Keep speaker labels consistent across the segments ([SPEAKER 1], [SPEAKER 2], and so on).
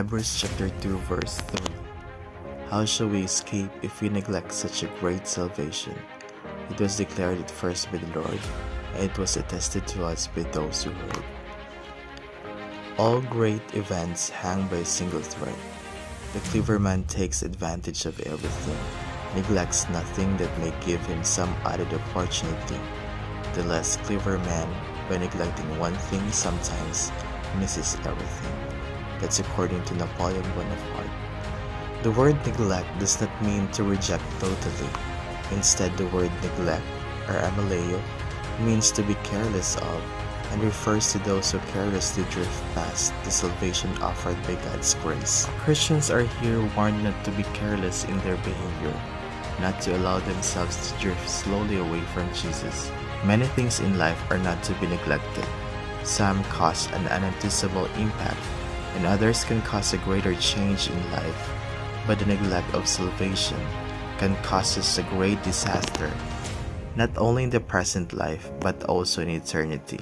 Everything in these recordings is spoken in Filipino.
[SPEAKER 1] Hebrews chapter 2 verse 3 How shall we escape if we neglect such a great salvation? It was declared at first by the Lord, and it was attested to us by those who heard. All great events hang by a single thread. The clever man takes advantage of everything, neglects nothing that may give him some added opportunity. The less clever man, by neglecting one thing, sometimes misses everything. That's according to Napoleon Bonaparte. The word neglect does not mean to reject totally. Instead, the word neglect, or amaleo, means to be careless of and refers to those who carelessly drift past the salvation offered by God's grace. Christians are here warned not to be careless in their behavior, not to allow themselves to drift slowly away from Jesus. Many things in life are not to be neglected. Some cause an unanticipated impact, and others can cause a greater change in life. But the neglect of salvation can cause us a great disaster, not only in the present life, but also in eternity.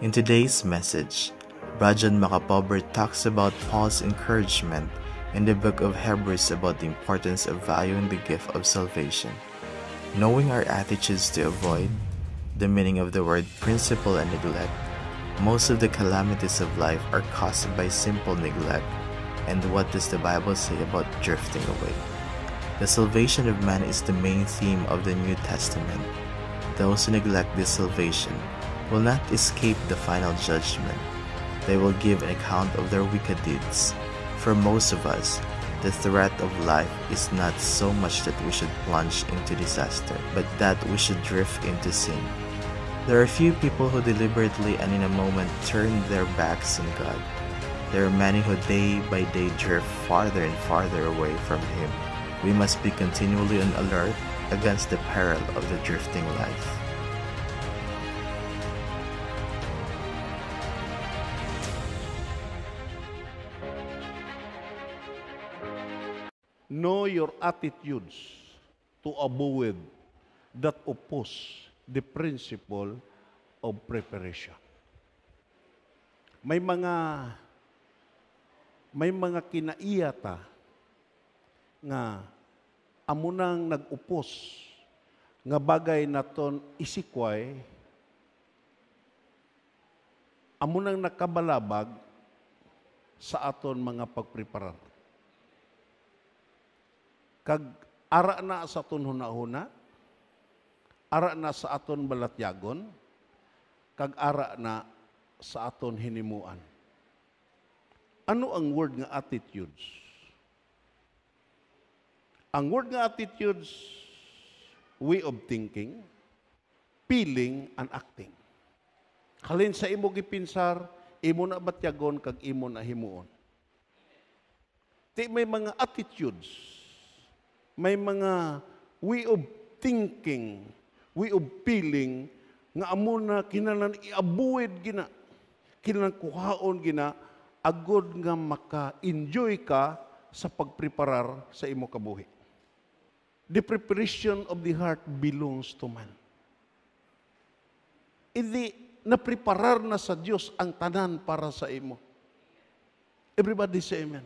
[SPEAKER 1] In today's message, Brajan Makapober talks about Paul's encouragement in the book of Hebrews about the importance of valuing the gift of salvation. Knowing our attitudes to avoid the meaning of the word principle and neglect, most of the calamities of life are caused by simple neglect. And what does the Bible say about drifting away? The salvation of man is the main theme of the New Testament. Those who neglect this salvation will not escape the final judgment. They will give an account of their wicked deeds. For most of us, the threat of life is not so much that we should plunge into disaster, but that we should drift into sin. There are few people who deliberately and in a moment turn their backs on God. There are many who day by day drift farther and farther away from Him. We must be continually on alert against the peril of the drifting life.
[SPEAKER 2] know your attitudes to avoid that oppose the principle of preparation. May mga may mga kinaiyata nga amo nang nag-upos nga bagay naton isikway amo nang nakabalabag sa aton mga pagpreparar kag ara na sa aton hunahuna, ara na sa aton balatyagon, kag ara na sa aton hinimuan. Ano ang word nga attitudes? Ang word nga attitudes, way of thinking, feeling, and acting. Halin sa imo gipinsar, imo na batyagon, kag imo na himuon. Ti may mga attitudes may mga way of thinking, way of feeling, nga amo na kinalan iabuid gina, kinalan kuhaon gina, agod nga maka-enjoy ka sa pagpreparar sa imo kabuhi. The preparation of the heart belongs to man. Hindi napreparar na sa Diyos ang tanan para sa imo. Everybody say amen.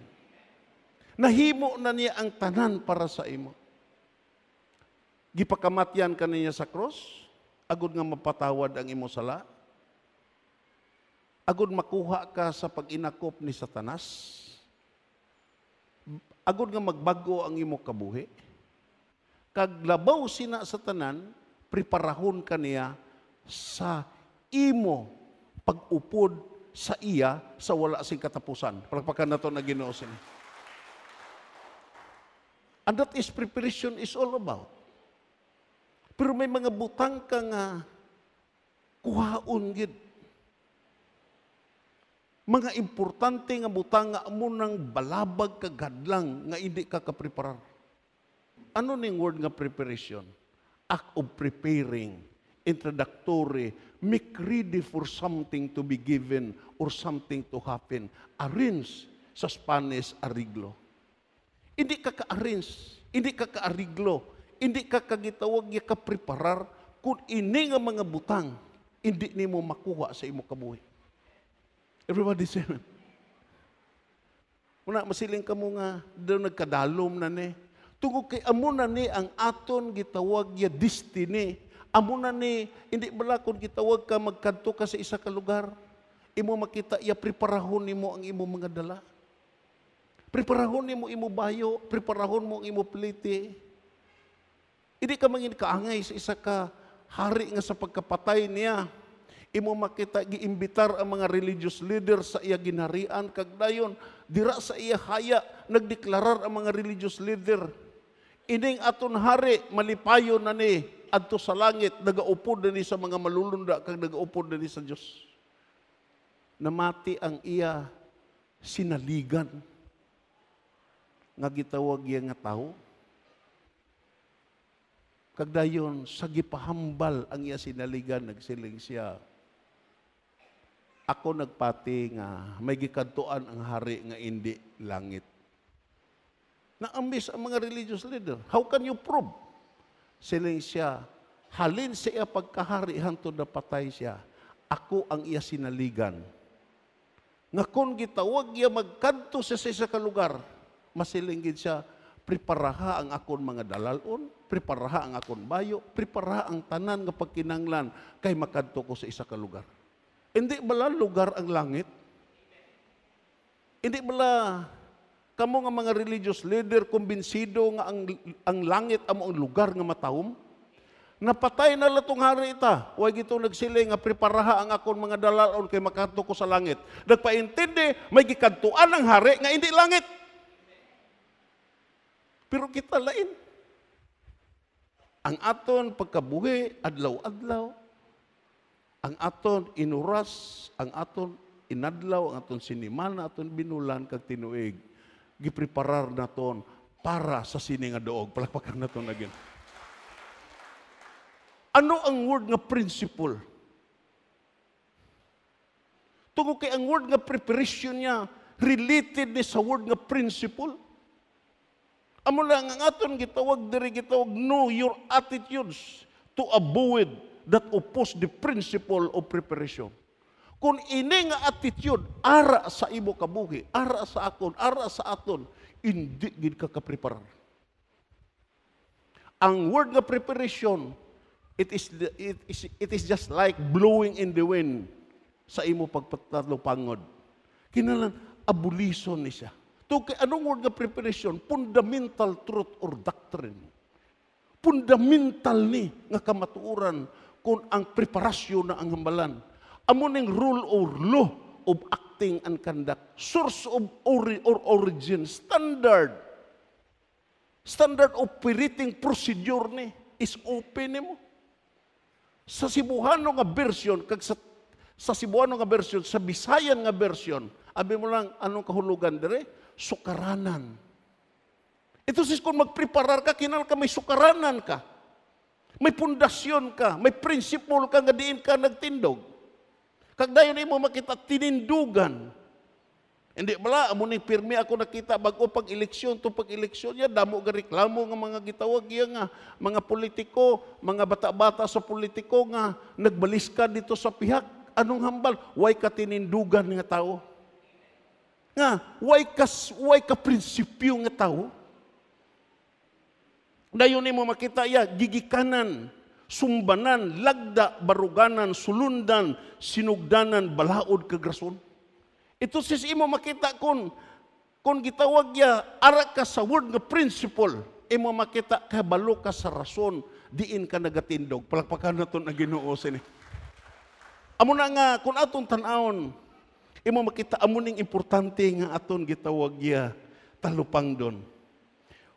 [SPEAKER 2] Nahimo na niya ang tanan para sa imo. Gipakamatyan ka niya sa cross, agud nga mapatawad ang imo sala. Agud makuha ka sa pag-inakop ni Satanas. Agud nga magbago ang imo kabuhi. Kag labaw sina sa tanan, preparahon ka niya sa imo pag-upod sa iya sa wala sing katapusan. Palagpakan na na Ginoo. And that is preparation is all about. Pero may mga butang ka nga kuhaon gid. Mga importante nga butang nga amo nang balabag kagadlang nga hindi ka kapreparar. Ano ning word nga preparation? Act of preparing, introductory, make ready for something to be given or something to happen. Arrange sa Spanish ariglo. Hindi ka ka-arrange, hindi ka ka-ariglo, hindi ka kagitawag ya ka-preparar kung ini nga mga butang, hindi nimo makuha sa imo kabuhi. Everybody say amen. Una, masiling ka mo nga, doon nagkadalom na ni. Tungkol kay amo na ni ang aton gitawag ya destiny. Amo na ni, hindi bala kung gitawag ka, magkanto ka sa isa ka lugar. Imo makita, ya preparahon nimo ang imo mga dala. Preparahon nimo imo bayo, preparahon mo ang imo plite. Hindi ka mangin kaangay sa isa ka. Hari nga sa pagkapatay niya. Imo makita giimbitar ang mga religious leaders sa iya ginharian kag dayon. Dira sa iya haya nagdeklarar ang mga religious leader. Ining aton hari malipayon na ni adto sa langit nagaupod na ni sa mga malulunda kag nagaupod na ni sa Dios namati ang iya sinaligan. Nga gitawag iya nga tawo kag dayon sa gipahambal ang iya sinaligan nagsiling siya ako nagpati nga may gikantuan ang hari nga hindi langit. Naambis ang mga religious leader. How can you prove? Siling siya, halin sa iya pagkahari hangtod na patay siya. Ako ang iya sinaligan. Nga kung gitawag iya magkanto sa isa ka lugar, masilingin siya, preparaha ang akon mga dalalon, preparaha ang akon bayo, preparaha ang tanan nga pagkinanglan kay makadto ko sa isa ka lugar. Hindi bala lugar ang langit? Hindi bala kamo nga mga religious leader kumbinsido nga ang ang langit amo ang lugar nga matawom? Napatay na latong hari ita. Huwag ito nagsiling nga preparaha ang akon mga dalalon kay makato ko sa langit. Nagpaintindi, may gikantuan ang hari nga hindi langit. Pero kita lain. Ang aton pagkabuhi, adlaw-adlaw, ang aton inuras, ang aton inadlaw, ang aton sinimana, aton binulan kag tinuig, gipreparar naton para sa sini nga doog. Palakpakan naton again. Ano ang word nga principle? Tungo kay ang word nga preparation niya related ni sa word nga principle. Amo lang ang aton gitawag diri gitawag know your attitudes to avoid that oppose the principle of preparation. Kung ini nga attitude ara sa imo kabuhi, ara sa akon, ara sa aton, hindi gid ka kapreparar. Ang word nga preparation, it is, it is, it is just like blowing in the wind sa imo pagpatatlo pangod. Kinalan, abolition ni siya. To anong word nga preparation? Fundamental truth or doctrine. Fundamental ni nga kamatuoran kung ang preparasyon na ang hambalan. Amo ning rule or law of acting and conduct. Source of ori or origin. Standard. Standard operating procedure ni is open mo. Sa Cebuano nga version, kag sa, sa Cebuano nga version, sa Bisayan nga version, abi mo lang, anong kahulugan dire? Sukaranan. Ito sis kung magpreparar ka, kinal ka may sukaranan ka. May pundasyon ka, may principle ka nga diin ka nagtindog. Kag dayon imo makita tinindugan. Hindi bala amo ni pirmi ako nakita bago pag eleksyon to pag eleksyon ya damo ga reklamo nga mga gitawag iya nga mga politiko, mga bata-bata sa politiko nga nagbaliska dito sa pihak. Anong hambal? Way ka tinindugan nga tao. Nga, way ka, way ka prinsipyo nga tao. Dayon mo makita ya, gigikanan, sumbanan, lagda, baruganan, sulundan, sinugdanan, balaod kagrason. Ito sis imo makita kun kung gitawag ya ara ka sa word nga principle, imo makita kabalo ka sa rason diin ka nagatindog. Palakpakan naton ang Ginoo sini. Amo na nga kun aton tan-awon imo makita amo ning importante nga aton gitawag ya talupang don.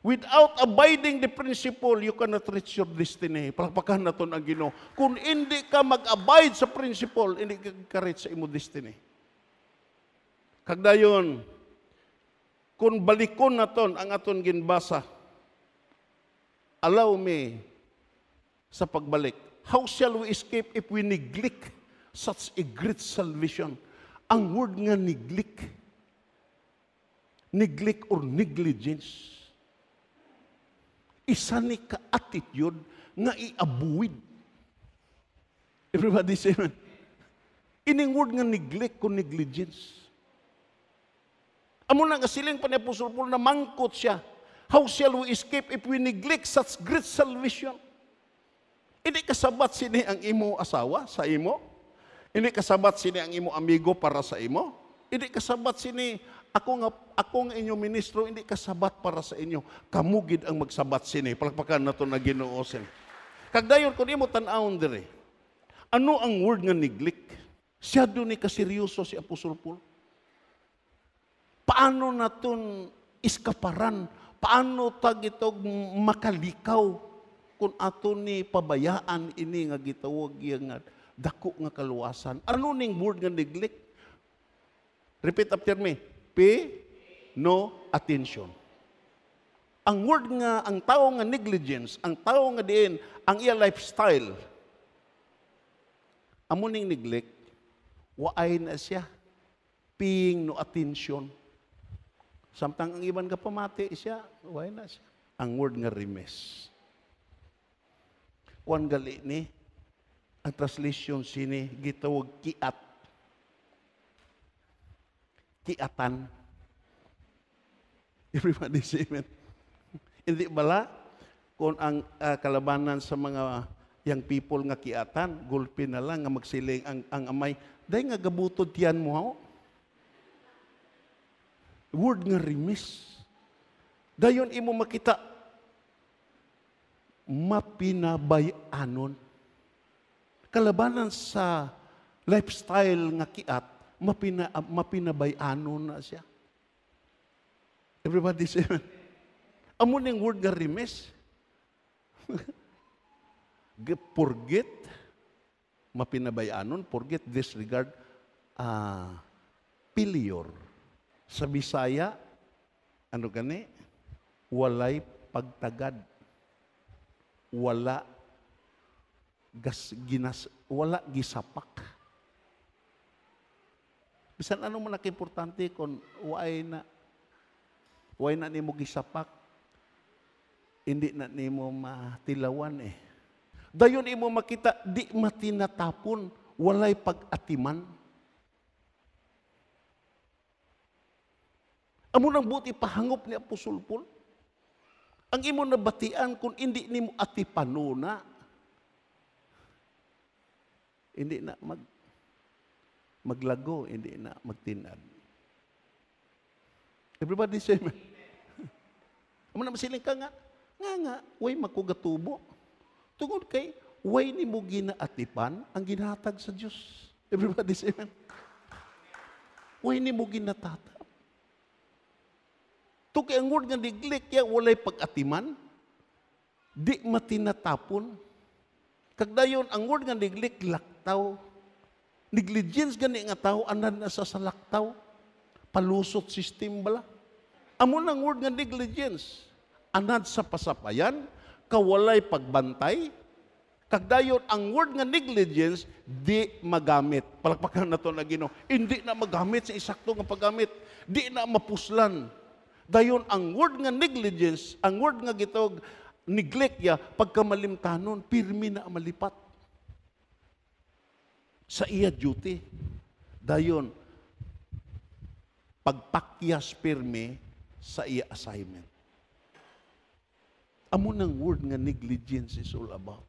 [SPEAKER 2] Without abiding the principle, you cannot reach your destiny. Palakpakan naton ang Ginoo. Kung hindi ka mag-abide sa principle, hindi ka reach sa imo destiny. Kagdayon, kung balikon naton ang aton ginbasa, allow me sa pagbalik. How shall we escape if we neglect such a great salvation? Ang word nga neglect, neglect or negligence, isa ni ka-attitude nga i-avoid. Everybody say, man. Ining word nga neglect ko negligence. Amo na nga siling pa ni Apostol Paul na mangkot siya. How shall we escape if we neglect such great salvation? Hindi kasabat sini ang imo asawa sa imo. Hindi kasabat sini ang imo amigo para sa imo. Hindi kasabat sini ako nga ako nga inyo ministro hindi kasabat para sa inyo. Kamugid ang magsabat sini. Palakpakan nato na Ginoo sin. Kagdayon kun imo tan-awon dire. Ano ang word nga neglect? Siya doon ni kaseryoso si Apostol Paul. Paano naton iskaparan? Paano tag itog makalikaw kung ato ni pabayaan ini nga gitawag nga dako nga kaluwasan. Ano ning word nga neglect? Repeat after me. Pay no attention. Ang word nga, ang tao nga negligence, ang tao nga diin, ang iya lifestyle, amo ning neglect, waay na siya. Paying no attention. Samtang ang iban ka pamati siya, waay na siya. Ang word nga remiss. Kuan gali ni, ang translation sini, gitawag kiat. Kiatan. Everybody say amen. Hindi bala kung ang ah, kalabanan sa mga young people nga kiatan, gulpi na lang nga magsiling ang, ang amay, dahil nga gabutod tiyan mo ho. Word nga remiss. Dayon imo makita mapinabayanon. Kalabanan sa lifestyle nga kiat, mapina, mapinabayanon na siya. Everybody say. Amo ning word nga remiss. Ge- forget, mapinabayanon, forget, disregard, ah, pilior. Sa Bisaya, ano gani? Walay pagtagad. Wala gas, ginas, wala gisapak. Bisan ano man importante kung waay na way na nimo gisapak, hindi na nimo matilawan eh. Dayon imo makita, di matinatapon, walay pag-atiman. Amo nang buti pahangop ni Apostol Paul. Ang imo nabatian kung hindi nimo atipanuna, hindi na mag maglago, hindi na magtinad. Everybody say amen. Amo na masiling ka nga, nga nga, way makugatubo. Tungod kay, way ni mo ginaatipan ang ginatag sa Diyos. Everybody say amen. Way ni mo ginatatap. To kay ang word nga neglect ya walay pag-atiman, di matinatapon. Kagdayon ang word nga neglect laktaw. Negligence gani nga tao anan na sa salaktaw. Palusot system bala. Amo nang word nga negligence. Anad sa pasapayan, kawalay pagbantay, Kagdayon, ang word nga negligence, di magamit. Palakpakan na to na Ginoo. Hindi na magamit sa isakto nga paggamit. Di na mapuslan. Dayon, ang word nga negligence, ang word nga gitog neglect ya, pagkamalimtanon, pirmi na malipat. Sa iya duty. Dayon, pagpakyas pirmi sa iya assignment. Amo ng word nga negligence is all about.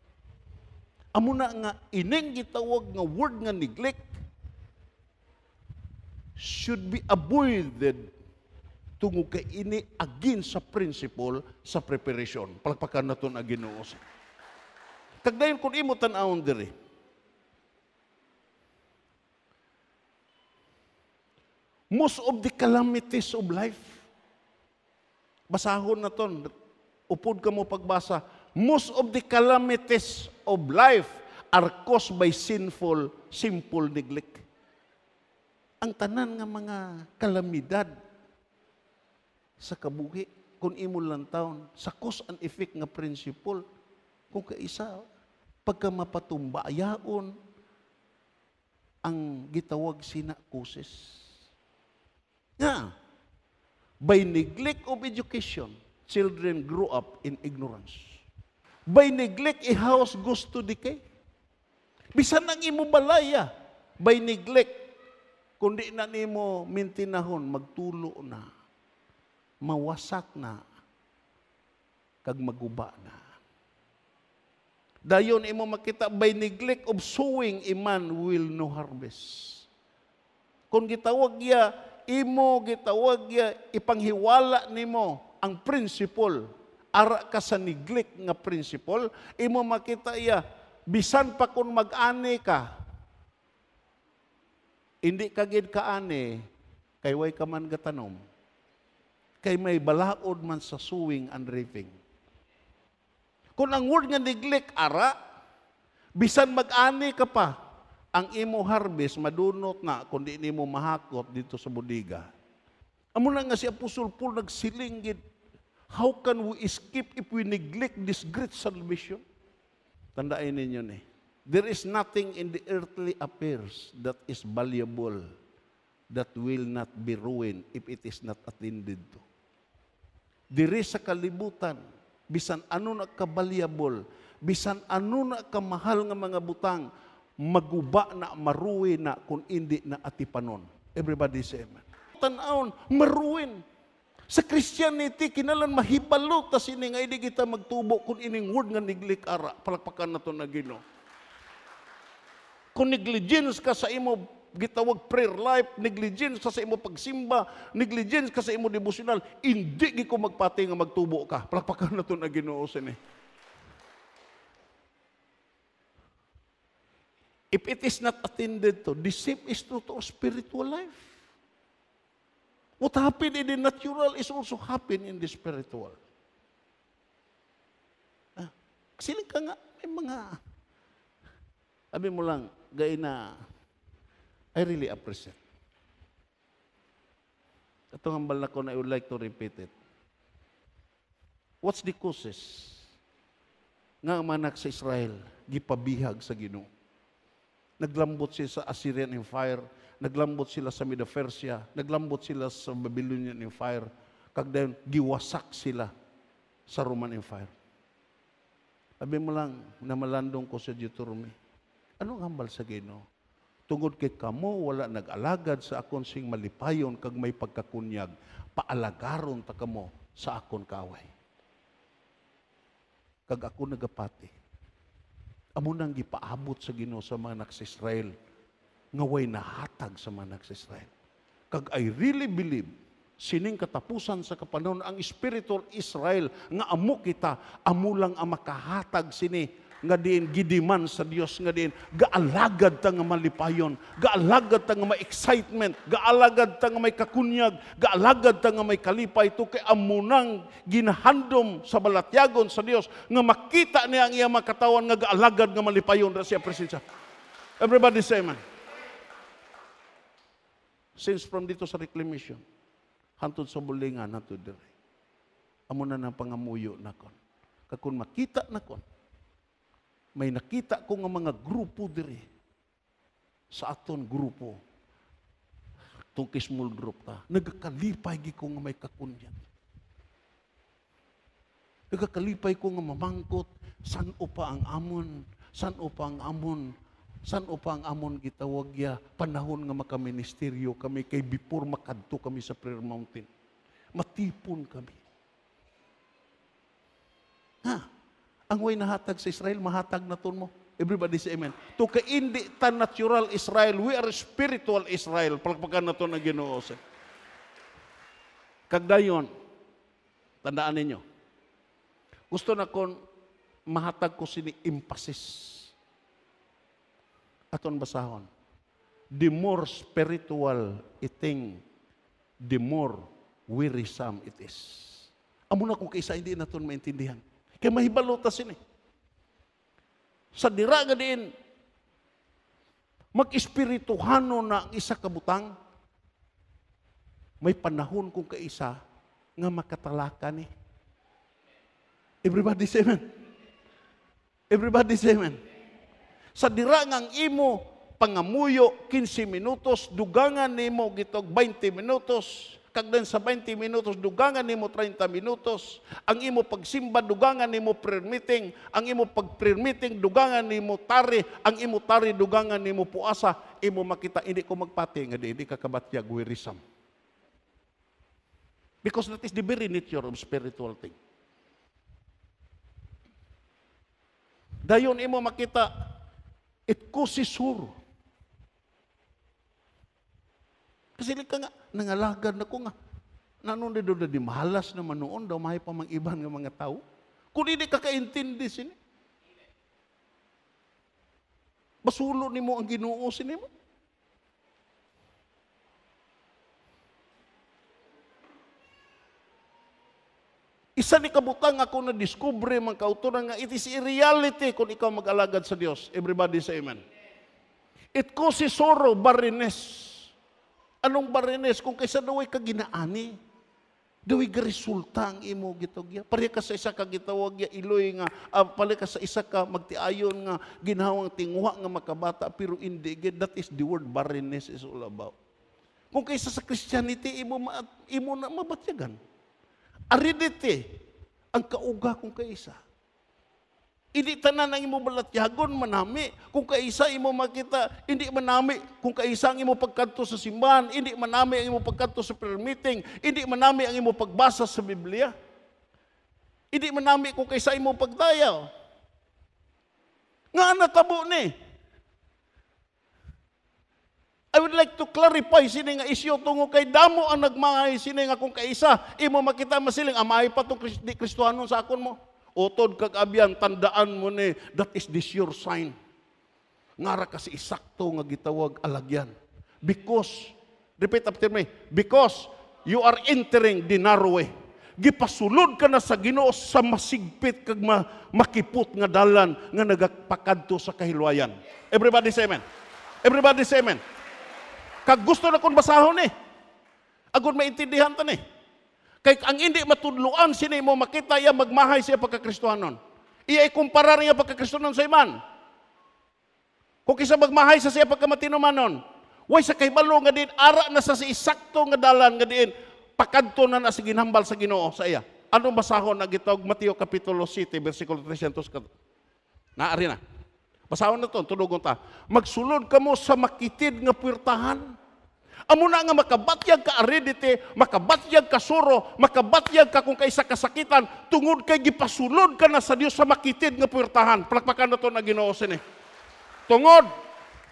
[SPEAKER 2] Amo na nga ining gitawag nga word nga neglect should be avoided tungo kay ini agin sa principle sa preparation. Palakpakan naton ang Ginoo. Kagdayon kun imo tan-awon diri. Most of the calamities of life. Basahon na ton. Upod ka mo pagbasa. Most of the calamities of life are caused by sinful, simple neglect. Ang tanan nga mga kalamidad sa kabuhi, kung imo lang taon, sa cause and effect nga principle, kung kaisa, pagka mapatumba, ayaon, ang gitawag sina causes. Nga, by neglect of education, children grow up in ignorance. By neglect, a house goes to decay. Bisan ang imo balaya, by neglect, kundi na nimo mintinahon magtulo na mawasak na kag maguba na. Dayon imo makita by neglect of sowing a man will no harvest. Kung gitawag ya imo gitawag ya ipanghiwala nimo ang principle. Ara ka sa neglect nga principle imo makita ya bisan pa kung mag-ani ka hindi ka gid kaani kay way ka man gatanom kay may balaod man sa sowing and reaping. Kung ang word nga neglect ara bisan mag-ani ka pa ang imo harvest madunot na kundi nimo mahakot dito sa bodega. Amo na nga si Apostol Paul nagsiling how can we escape if we neglect this great salvation? Tandaan ninyo ni There is nothing in the earthly affairs that is valuable that will not be ruined if it is not attended to. Diri sa kalibutan, bisan ano na ka-valuable, bisan ano na kamahal nga mga butang, maguba na maruin na kung hindi na atipanon. Everybody say amen. Tanaon, maruin. Sa Christianity, kinalan mahibalo ta sini nga hindi kita magtubo kung ining word nga niglik ara. Palakpakan na to na Ginoo kung negligence ka sa imo gitawag prayer life, negligence sa imo pagsimba, negligence ka sa imo devotional, hindi gi ko magpati nga magtubo ka. Palakpakan na to na Ginoo sini. If it is not attended to, the same is true to our spiritual life. What happened in the natural is also happen in the spiritual. Ah, sila ka nga, may mga, sabi mo lang, gay na, I really appreciate. Ito ang bala ko na I would like to repeat it. What's the causes? Nga manak sa Israel, gipabihag sa Ginoo. Naglambot sila sa Assyrian Empire, naglambot sila sa Medo-Persia, naglambot sila sa Babylonian Empire, kag giwasak sila sa Roman Empire. Sabi mo lang, namalandong ko sa Deuteronomy. Anong hambal sa Ginoo? Tungod kay kamo wala nag-alagad sa akon sing malipayon kag may pagkakunyag, paalagaron ta kamo sa akon kaway. Kag ako nagapati. Amo nang gipaabot sa Ginoo sa mga anak sa Israel nga way nahatag sa mga anak sa Israel. Kag I really believe sining katapusan sa kapanon ang spiritual Israel nga amo kita amo lang ang makahatag sini nga diin gidiman sa Dios nga diin gaalagad ta nga malipayon gaalagad ta nga may excitement gaalagad ta nga may kakunyag gaalagad ta nga may kalipay to kay amunang ginahandom sa balatyagon sa Dios nga makita niya ang iya makatawan nga gaalagad nga malipayon ra siya presensya. Everybody say amen. Since from dito sa reclamation hantod sa bulingan hantod dire. Amo na nang pangamuyo na kon. Kakun makita na kon may nakita ko nga mga grupo diri. Sa aton grupo. Itong small group ta. Nagakalipay gi ko nga may kakunyan. Nagakalipay ko nga mamangkot. San upa ang amon? San upa ang amon? San upa ang amon gitawag ya? Panahon nga makaministeryo kami kay before makadto kami sa prayer mountain. Matipon kami. Ha ang way nahatag sa Israel, mahatag na mo. Everybody say amen. To ka hindi ta natural Israel, we are spiritual Israel. Palagpagan na to na ginoo sa. Kagdayon, tandaan ninyo, gusto na kon mahatag ko sini emphasis. Aton basahon. The more spiritual iting, the more wearisome it is. Amo na kung kaisa hindi naton maintindihan. Kaya mahibalo ta sini. Sa dira nga mag-espirituhano na ang isa kabutang, may panahon kung kaisa nga makatalaka ni. Everybody say amen. Everybody say amen. Sa dira imo pangamuyo 15 minutos, dugangan nimo gitog 20 minutos, kagdan sa 20 minutos dugangan nimo 30 minutos. Ang imo pagsimba dugangan nimo prayer meeting ang imo pag prayer meeting dugangan nimo tari. Ang imo tari dugangan nimo puasa. Imo makita hindi ko magpati nga di hindi ka kabatyag wirisam because that is the very nature of spiritual thing. Dayon imo makita it causes sorrow Kasi ka nga, nangalagad na ko nga. Nanon di doon na di mahalas naman noon, daw mahay pa mang iban nga mga tao. Kung hindi ka kaintindi sini. Basulo ni mo ang ginoo sini mo. Isa ni kabutang ako na discover man kauturan nga it is a reality kung ikaw mag-alagad sa Dios. Everybody say amen. It causes sorrow, barrenness. Anong barines kung kaysa daway ka ginaani? Daway ga resulta ang imo gitog ya. Pare ka sa isa ka gitawag ya iloy nga uh, pare ka sa isa ka magtiayon nga ginhawang tingwa nga makabata pero hindi that is the word barrenness is all about. Kung kaysa sa Christianity imo imo na mabatyagan. Aridity ang kauga kung kaysa. Hindi tanan ang imo balatyagon manami. Kung kaisa imo makita, hindi manami. Kung kaisa ang imo pagkanto sa simbahan, hindi manami ang imo pagkanto sa prayer meeting, hindi manami ang imo pagbasa sa Biblia. Hindi manami kung kaisa imo pagdayaw. Nga natabo ni. I would like to clarify sini nga isyo tungo kay damo ang nagmahay sini nga kung kaisa imo makita masiling amay pa tong Kristohanon sa akon mo. Utod kag abyan, tandaan mo ni, that is the sure sign. Ngara kasi isakto nga gitawag alagyan. Because, repeat after me, because you are entering the narrow way. Gipasulod ka na sa Ginoo sa masigpit kag ma, makipot nga dalan nga nagapakadto sa kahilwayan. Everybody say amen. Everybody say amen. Kag gusto na kong basahon eh. Agod maintindihan ta ni. Eh. Kay ang hindi matudluan sini mo makita iya magmahay siya pagkakristohanon. Iya ikumpara niya pagkakristohanon sa iman. Kung kisa magmahay sa siya pagkamatinumanon, way sa kahibalo nga din, ara na sa si isakto nga dalan nga din, pakadto na na ginhambal sa ginoo sa iya. Anong basahon na gitawag Mateo Kapitulo 7, versikulo 300. Naari na. Basahon na to, tunugon ta. Magsulod ka mo sa makitid nga puwertahan Amo na nga makabatyag ka aridity, makabatyag ka suro, makabatyag ka kung kaisa kasakitan, tungod kay gipasulod ka na sa Dios sa makitid nga puwertahan. Palakpakan na to na Ginoo sini. Tungod,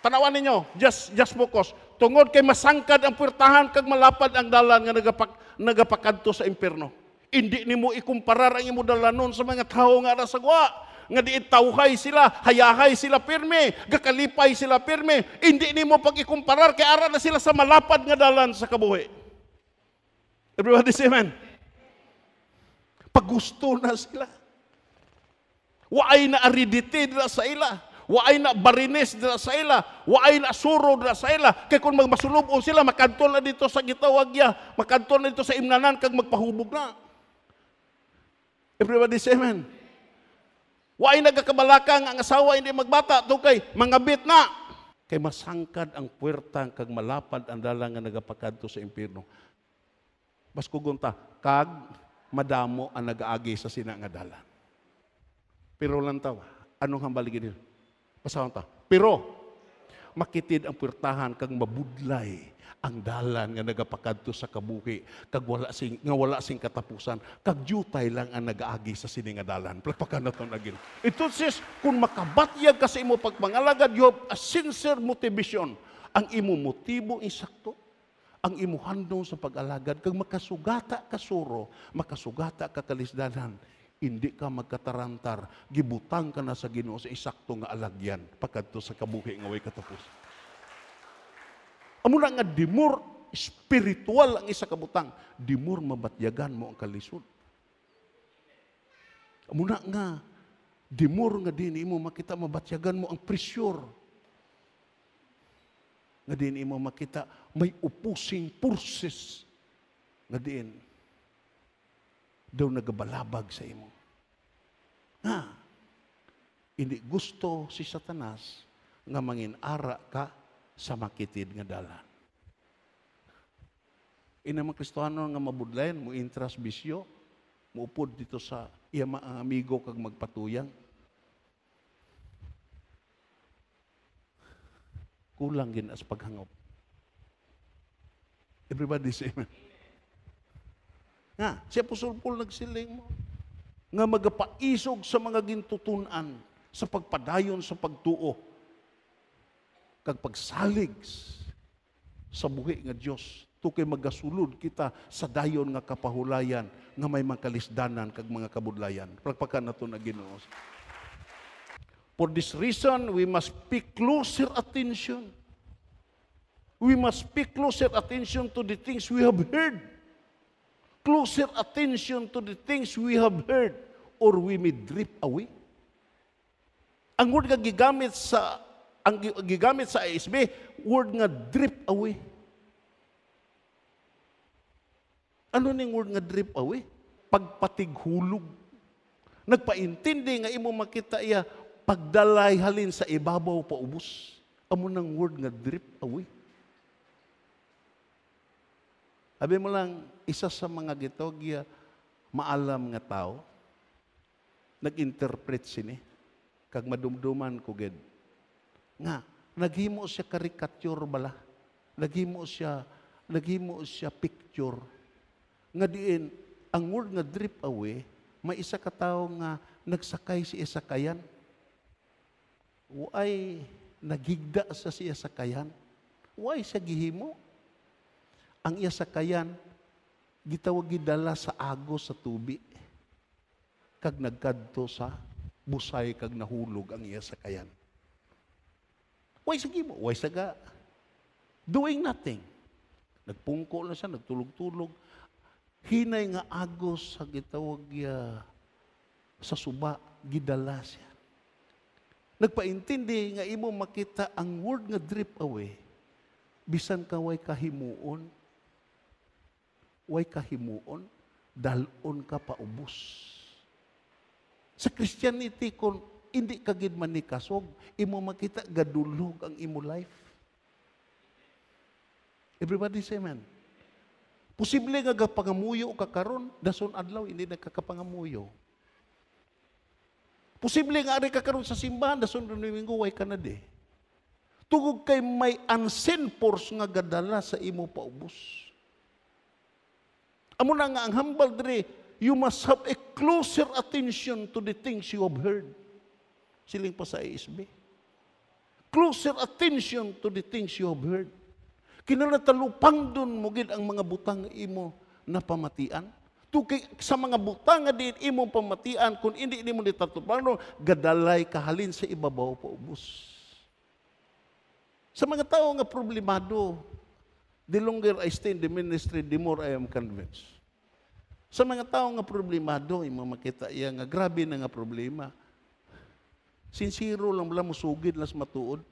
[SPEAKER 2] tanawan ninyo, just just focus. Tungod kay masangkad ang puwertahan kag malapad ang dalan nga nagapak nagapakadto sa impierno. Hindi nimo ikumparar ang imo dalanon sa mga tawo nga sa gwa nga di tawhay sila, hayahay sila pirme, gakalipay sila pirme. Hindi nimo pag ikumparar kay ara na sila sa malapad nga dalan sa kabuhi. Everybody say amen. Pagusto na sila. Waay na aridity dila sa ila. Waay na barines dila sa ila. Waay na suro dila sa ila. Kay kung magmasulubon sila, makadto na dito sa gitawagya. Makadto na dito sa imnanan kag magpahubog na. Everybody say amen. Waay nagakabalakang ang asawa hindi magbata, tukay, mangabit na. Kay masangkad ang puwerta kag malapad ang dalang nga nagapakadto sa impierno. Bas kugunta, kag madamo ang nagaagi sa sina nga dalan. Pero lang tawa, anong hambaligin nila? Pasahon ta. Pero, makitid ang puwertahan kag mabudlay ang dalan nga nagapakadto sa kabuhi kag wala sing nga wala sing katapusan kag jutay lang ang nagaagi sa sini nga dalan. Plakpakan naton agin says kung makabatyag ka sa imo pagpangalagad you a sincere motivation. Ang imo motibo insakto. Ang imo handong sa pag-alagad kag makasugata ka suro makasugata ka kalisdanan hindi ka magkatarantar gibutang ka na sa Ginoo sa isakto nga alagyan pagkadto sa kabuhi nga way katapusan Amo nga dimur spiritual ang isa kabutang, dimur mabatyagan mo ang kalisod. Amo nga dimur nga din imo makita mabatyagan mo ang presyur. Nga din imo makita may upusing purses nga din daw nagabalabag sa imo. Nga, hindi gusto si Satanas nga mangin ara ka sa makitid nga dalan. Ina mga Kristiyano nga mabudlayan, mo intras bisyo, muupod dito sa iya mga amigo kag magpatuyang. Kulang gin as paghangop. Everybody say amen. Nga, si Apostol Paul nagsiling mo. Nga magapaisog sa mga gintutunan sa pagpadayon sa pagtuo. Kag pagsalig sa buhi nga Dios tukay magasulod kita sa dayon nga kapahulayan nga may makalisdanan kag mga kabudlayan. Pagpakan nato na Ginoo. For this reason, we must pay closer attention. We must pay closer attention to the things we have heard. Closer attention to the things we have heard or we may drift away. Ang word nga gigamit sa ang gigamit sa ASB, word nga drift away. Ano ning word nga drip away? Pagpatighulog. Nagpaintindi nga imo makita iya pagdalay halin sa ibabaw pa ubos. Amo nang word nga drip away. Abi mo lang, isa sa mga gitogya maalam nga tao, nag-interpret sini, kag madumduman ko ged. Nga, naghimo siya karikature bala. Naghimo siya, naghimo siya picture nga diin ang word nga drip away may isa ka tawo nga nagsakay si sakayan Way nagigda sa siya sakayan. Way sa gihimo. Ang iya sakayan gitawag gidala sa agos sa tubi. Kag nagkadto sa busay kag nahulog ang iya sakayan. Way sa gimo, way sa ga. Doing nothing. Nagpungko na siya, nagtulog-tulog hinay nga agos sa gitawag ya sa suba gidala siya. Nagpaintindi nga imo makita ang word nga drip away bisan ka way kahimuon way kahimuon dalon ka paubos. Sa Christianity kung hindi ka gid man ni kasog, imo makita gadulog ang imo life. Everybody say amen. Posible nga gapangamuyo ka karon, dason adlaw hindi nagkakapangamuyo. Posible nga ari ka karon sa simbahan, dason Domingo way ka na de. Tugog kay may unseen force nga gadala sa imo paubos. Amo na nga ang humble dre, you must have a closer attention to the things you have heard. Siling pa sa ASB. Closer attention to the things you have heard. Kinalatalupang dun mo gid ang mga butang imo na pamatian. Tukay sa mga butang nga di imo pamatian kung hindi nimo ditatupang gadalay kahalin sa ibabaw pa ubos. Sa mga tao nga problemado, the longer I stay in the ministry, the more I am convinced. Sa mga tao nga problemado, imo makita iya nga grabe na nga problema. Sincero lang bala mo sugid las matuod.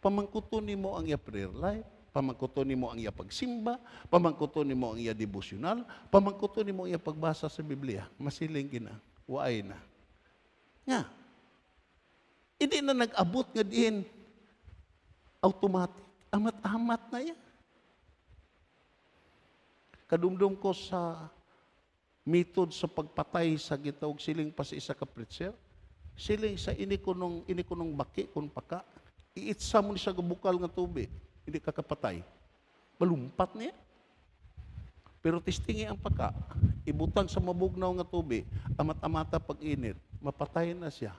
[SPEAKER 2] Pamangkuton nimo ang iya prayer life Pamangkuto nimo ang iya pagsimba, pamangkuto nimo ang iya devotional, pamangkuto nimo ang iya pagbasa sa Biblia. Masiling gina, waay na. Nga. Hindi na nag-abot nga diin automatic. Amat-amat na yan. Kadumdum ko sa method sa pagpatay sa gitawag siling pa sa isa ka preacher. Siling sa inikunong inikunong baki kun paka. Iitsa mo ni sa bukal nga tubig hindi ka kapatay. Malumpat niya. Pero tistingi ang pagka, ibutang sa mabugnaw nga tubi, amat-amata pag-init, mapatay na siya.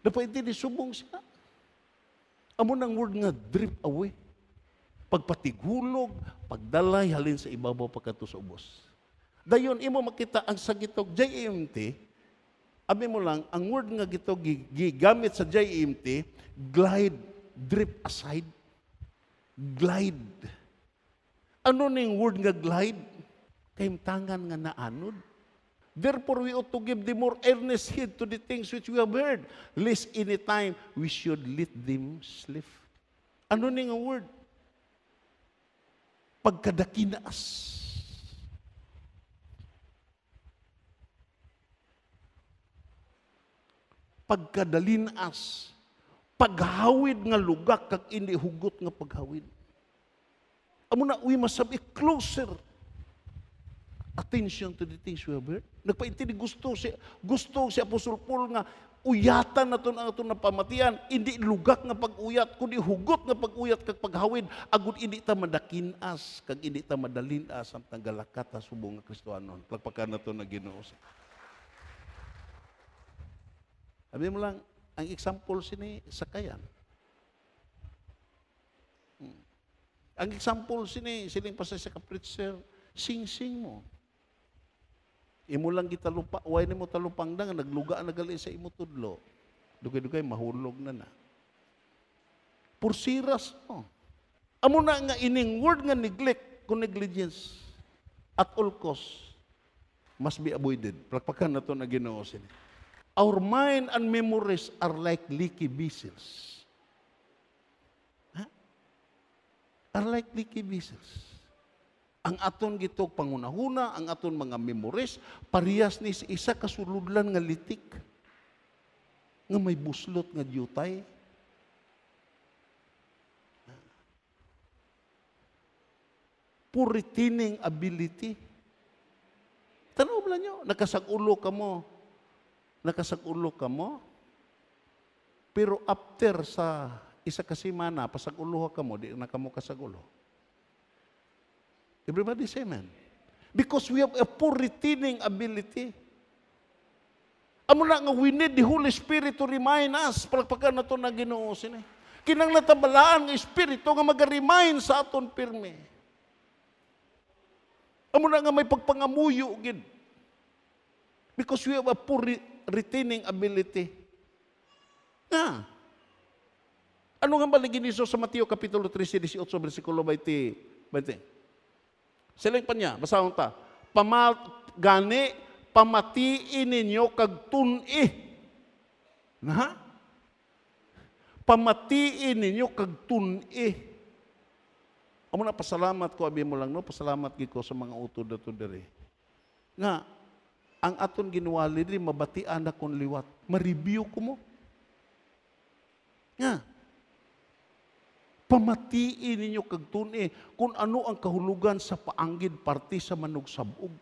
[SPEAKER 2] Dapat hindi subong siya. Amo ng word nga drip away. Pagpatigulog, pagdalay, halin sa ibabaw pagkato sa ubos. Dayon, imo makita ang sagitog JMT, abi mo lang, ang word nga gito gigamit sa JMT, glide, drip aside glide. Ano ning word nga glide? Kaimtangan nga naanod. Therefore, we ought to give the more earnest heed to the things which we have heard, lest any time we should let them slip. Ano ning word? Pagkadakinaas. Pagkadalinas paghawid nga lugak kag hindi hugot nga paghawid. Amo na, have a closer attention to the things we have heard. Nagpaintindi gusto si gusto si Apostol Paul nga uyatan naton ang aton napamatian, hindi lugak nga pag-uyat, kundi hugot nga pag-uyat kag paghawid, agud hindi ta madakinas, kag hindi ta madalinas ang tanggalakata subong nga Kristohanon. Pagpakan nato na Ginoo. Sabi mo lang, ang example sini sakayan. Hmm. Ang example sini, siling pa sa preacher, sing-sing mo. Imo lang kita lupa, way nimo talupang dang nagluga na gali sa imo tudlo. Dugay-dugay mahulog na na. Pursiras mo. Amo na nga ining word nga neglect kung negligence at all cost must be avoided. Plakpakan na to na Ginoo sini. Our mind and memories are like leaky vessels. Ha? Are like leaky vessels ang aton gitog pangunahuna, ang aton mga memories, parehas ni sa isa kasuludlan nga litik nga may buslot nga diutay. Poor retaining ability. Tanaw ba nyo, nakasagulo ka mo, nakasagulo ka mo, pero after sa isa ka semana, pasagulo ka mo, di na ka mo kasagulo. Everybody say amen. Because we have a poor retaining ability. Amo na nga we need the Holy Spirit to remind us, palagpakan na ito na ginoo sini. Kinang natabalaan ng Espiritu nga mag-remind sa aton pirme. Amo na nga may pagpangamuyo gid. Because we have a poor re- retaining ability. Nga. Ano nga baligin niso sa Mateo Kapitulo 13, 18, versikulo 20, 20? Siling pa niya, basahon ta. Pamal, gani, pamatiin ninyo kag tun-i. Na? Pamatiin ninyo kag tun-i. Amo na pasalamat ko abi mo lang no, pasalamat gid ko sa mga utod ato diri. Nga ang aton ginuwali diri mabatian na kon liwat. Ma-review ko mo. Nga pamatiin ninyo kag tuni kung ano ang kahulugan sa paanggid parti sa manog sabog.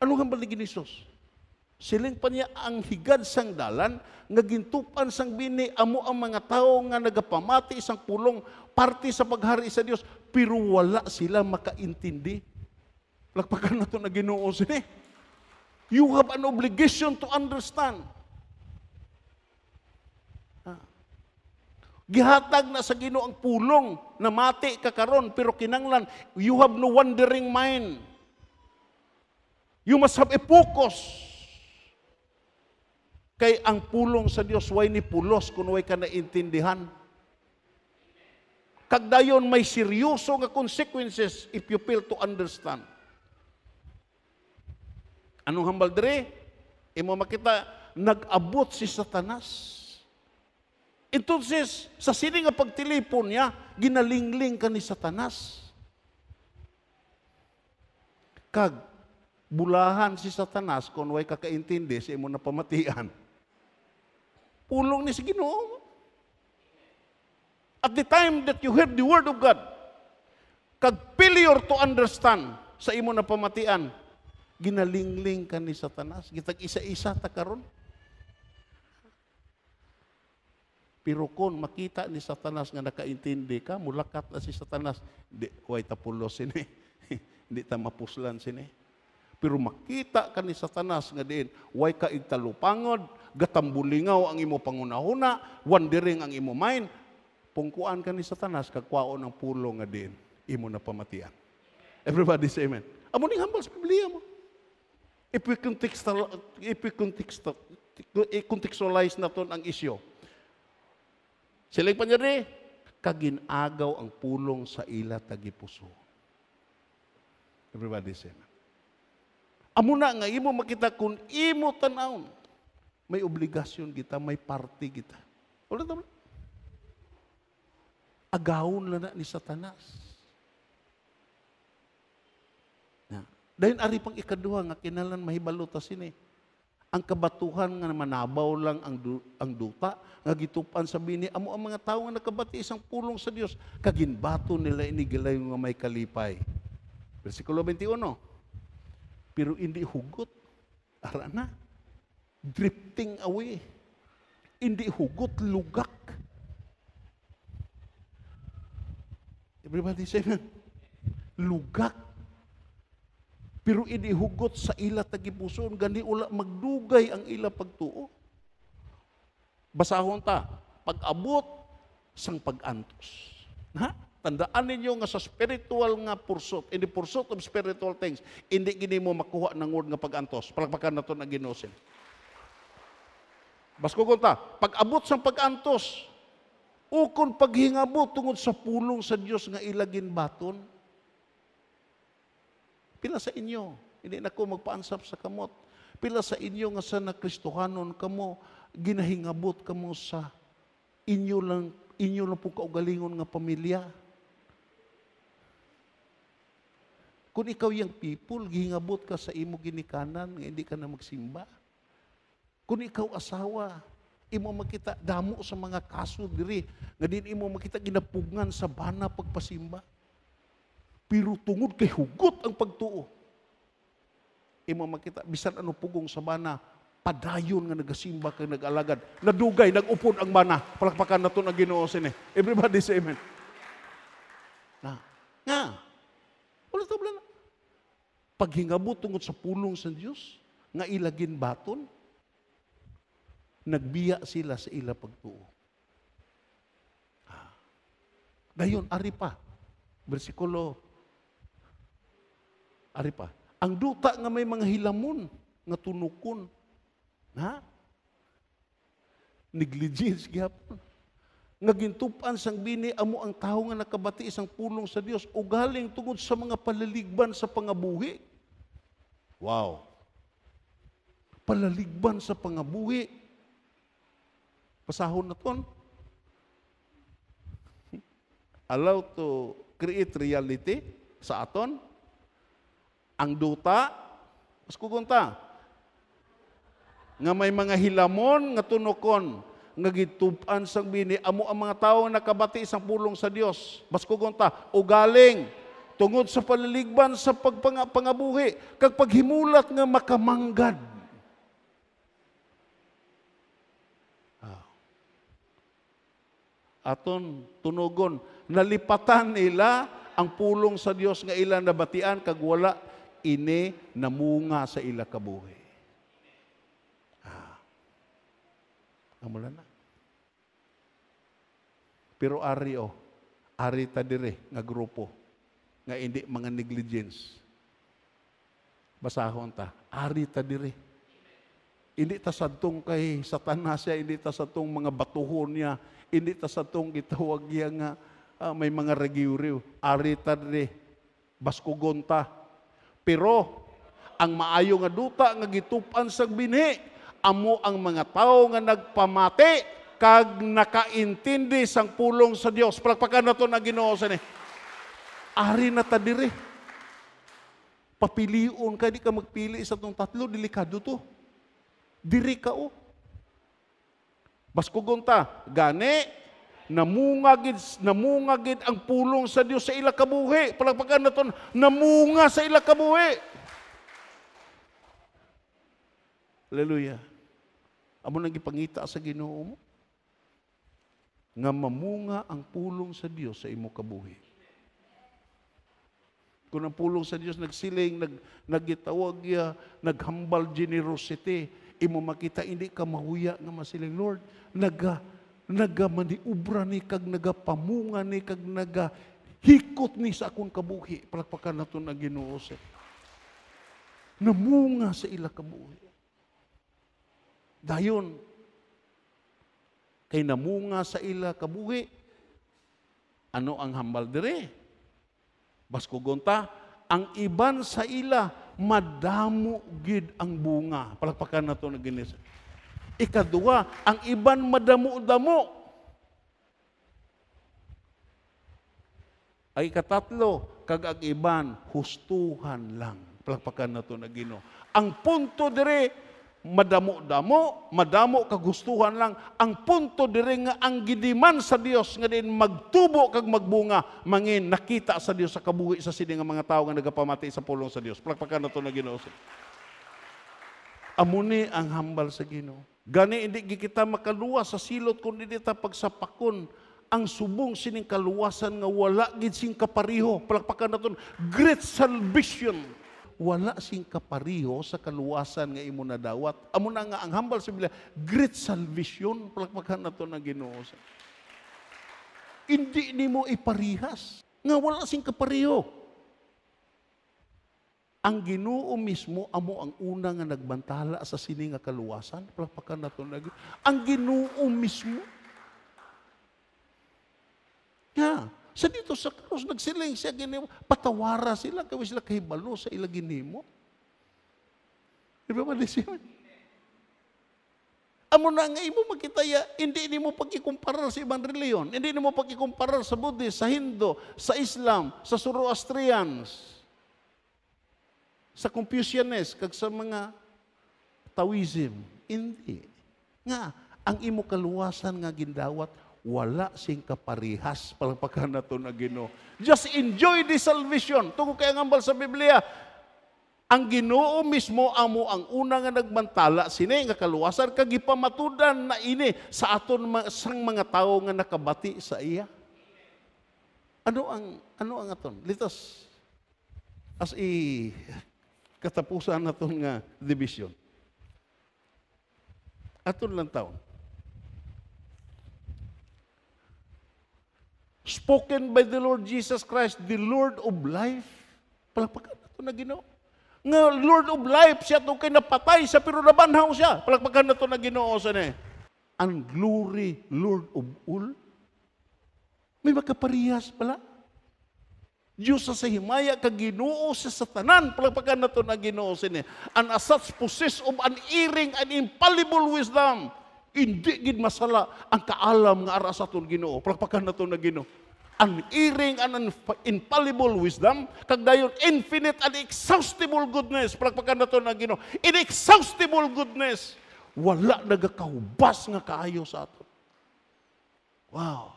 [SPEAKER 2] Ano nga baligin ni Sos? Siling pa niya ang higad sang dalan, nga gintupan sang bini, amo ang mga tao nga nagapamati isang pulong, parte sa paghari sa Dios, pero wala sila makaintindi. Lagpakan na ito na ginoo sini. You have an obligation to understand. Gihatag na sa Ginoo ang pulong na mati ka karon pero kinanglan you have no wandering mind. You must have a focus. Kay ang pulong sa Dios way ni pulos kung way ka naintindihan. Kagdayon may seryoso nga consequences if you fail to understand. Anong hambal dire? Imo makita nag-abot si Satanas Entonces, sa sini nga pagtilipon niya, ginalingling ka ni Satanas. Kag, bulahan si Satanas kung way kakaintindi sa imo na pamatian. Pulong ni si Ginoo. At the time that you heard the word of God, kag failure to understand sa imo na pamatian, ginalingling ka ni Satanas. Gitag isa-isa ta karon. Pero kung makita ni Satanas nga nakaintindi ka, mulakat na si Satanas, di, huwag tapulos sini. Hindi ta mapuslan sini. Pero makita ka ni Satanas nga din, way ka igtalupangod, gatambulingaw ang imo pangunahuna, wandering ang imo mind, pungkuan ka ni Satanas, kagkwao ng pulo nga din, imo na pamatian. Everybody say amen. Amo ning hambal sa Biblia mo. If we contextual, if we contextual, contextualize naton ang isyo, sila pa niya kaginagaw ang pulong sa ila tagipuso. Everybody say amen. Amo nga, imo makita kung imo tanawon, may obligasyon kita, may party kita. Ulit naman. Agawon na na ni Satanas. Na. Dahil ari pang ikaduha nga kinalan mahibalo ta sini. Ang kabatuhan nga manabaw lang ang, du- ang duta, nga gitupan sa bini, amo ang mga tao nga nakabati isang pulong sa Dios, kaginbato nila inigilay nga may kalipay. Versikulo 21. Pero hindi hugot. Ara na. Drifting away. Hindi hugot, lugak. Everybody say amen. Lugak. Pero hindi hugot sa ila tagipuson, gani ula magdugay ang ila pagtuo. Basahon ta, pag-abot sang pag-antos. Ha? Tandaan ninyo nga sa spiritual nga pursuit, in the pursuit of spiritual things, hindi gini mo makuha ng word nga pag-antos. Palakpakan na to na ginosin. Basko kunta, pag-abot sang pag-antos, ukon paghingabot tungod sa pulong sa Dios nga ilagin baton, pila sa inyo, hindi na ko magpaansap sa kamot. Pila sa inyo nga sa nakristohanon kamo, ginahingabot kamo sa inyo lang, inyo lang po kaugalingon nga pamilya. Kung ikaw yung people, gihingabot ka sa imo ginikanan, nga hindi ka na magsimba. Kung ikaw asawa, imo makita damo sa mga kaso diri nga din imo makita ginapugngan sa bana pagpasimba. Pero tungod kay hugot ang pagtuo. Imo makita bisan ano pugong sa bana, padayon nga nagasimba kay nagalagad. Nadugay, nagupod ang bana. Palakpakan na to na Ginoo sini. Everybody say amen. Na, nga, wala to na. Paghingabot tungod sa pulong sa Dios nga ilagin baton, nagbiya sila sa ila pagtuo. Ah. Dayon, ari pa. Versikulo, ari pa. Ang duta nga may mga hilamon, nga tunukon. Ha? Negligence gyapon. Nga gintupan sang bini amo ang tawo nga nakabati isang pulong sa Dios o galing tungod sa mga palaligban sa pangabuhi. Wow. Palaligban sa pangabuhi. Pasahon na ton. Allow to create reality sa aton. Ang duta, mas kugunta, nga may mga hilamon nga tunokon nga gitupan sang bini amo ang mga nga nakabati sang pulong sa Dios bas kugunta ugaling tungod sa palaligban sa pagpangabuhi kag paghimulat nga makamanggad. Aton tunogon nalipatan nila ang pulong sa Dios nga ila nabatian kag wala ini namunga sa ila kabuhi. Ah. Amula na. Pero ari o, ari ta dire nga grupo nga hindi mga negligence. Basahon ta, ari ta dire. Hindi ta sadtong kay satanas siya, hindi ta sadtong mga batuhon niya, hindi ta sadtong gitawag niya nga ah, may mga regiuriw. Ari ta dire, baskugon ta. Pero, ang maayo nga duta nga gitupan sa binhi, amo ang mga tao nga nagpamati, kag nakaintindi sang pulong sa Dios. Palakpakan na to na ginoo sa ni. Ari na ta dire. Papiliun ka, di ka magpili sa tong tatlo, delikado to. Diri ka o. Baskugon ta, gani, namungagid, namungagid ang pulong sa Dios sa ila kabuhi. Palagpagan na to, namunga sa ila kabuhi. Hallelujah. Amo nang gipangita sa Ginoo mo. Nga mamunga ang pulong sa Dios sa imo kabuhi. Kung ang pulong sa Dios nagsiling, nag, nagitawag ya, naghambal generosity, imo makita hindi ka mahuya nga masiling Lord naga naga maniubra ni kag nagapamunga ni kag naga hikot ni sa akong kabuhi palakpakan nato na Ginoo sa namunga sa ila kabuhi dayon kay namunga sa ila kabuhi ano ang hambal dire baskugonta ang iban sa ila madamo gid ang bunga. Palakpakan na to na ginis. Ikadua, ang iban madamo-damo. Ay katatlo, kag ang iban hustuhan lang. Palakpakan na to na Ginoo. Ang punto dire madamo-damo, madamo kagustuhan lang. Ang punto diri nga ang gidiman sa Dios nga din magtubo kag magbunga mangin nakita sa Dios sa kabuhi sa sini nga mga tawo nga nagapamati sa pulong sa Dios. Palakpakan nato na Ginoo. Amuni ang hambal sa Ginoo. Gani hindi kita makaluwas sa silot kundi dita pagsapakon ang subong sining kaluwasan nga wala gid sing kapariho. Palakpakan naton great salvation wala sing kapariho sa kaluwasan nga imo nadawat. Amo na nga ang hambal sa Biblia, great salvation, palakpakan na to na Ginoo. Hindi nimo iparihas nga wala sing kapariho. Ang Ginoo mismo amo ang una nga nagbantala sa sini nga kaluwasan, palakpakan na to na Ang Ginoo mismo. Yeah. Sa dito sa krus, nagsiling siya ginimo. Patawara sila, kawis sila kahibalo sa ila ginimo. Ba malisip? Amo na nga imo makita ya, hindi ni mo pagkikumparar sa ibang reliyon. Hindi ni mo pagkikumparar sa Buddhist, sa Hindu, sa Islam, sa Zoroastrians, sa Confucianist, kag sa mga Taoism. Hindi. Nga, ang imo kaluwasan nga gindawat, wala sing kaparihas palagpakan na to na Ginoo. Just enjoy the salvation. Tungo kay ngambal sa Biblia, ang Ginoo mismo amo ang una nga nagbantala sini nga kaluwasan kag gipamatudan na ini sa aton sang mga tawo nga nakabati sa iya. Ano ang ano ang aton? Litos as i katapusan naton nga division. Aton lang taon. spoken by the Lord Jesus Christ, the Lord of life. Palagpakan na ito na ginoo. Nga Lord of life, siya ito kay napatay sa pero nabanhaw siya. Palagpakan na ito na ginoo sa ni. Ang glory, Lord of all. May makaparihas pala. Diyos sa himaya kag Ginoo sa satanan palagpakan na to na Ginoo sini and as such possess of an earring and infallible wisdom hindi gid masala ang kaalam nga ara sa aton Ginoo. Palakpakan nato na Ginoo. An iring an infallible wisdom, kag dayon infinite and exhaustible goodness. Palakpakan nato na Ginoo. Inexhaustible goodness. Wala nagakaubas nga kaayo sa aton. Wow.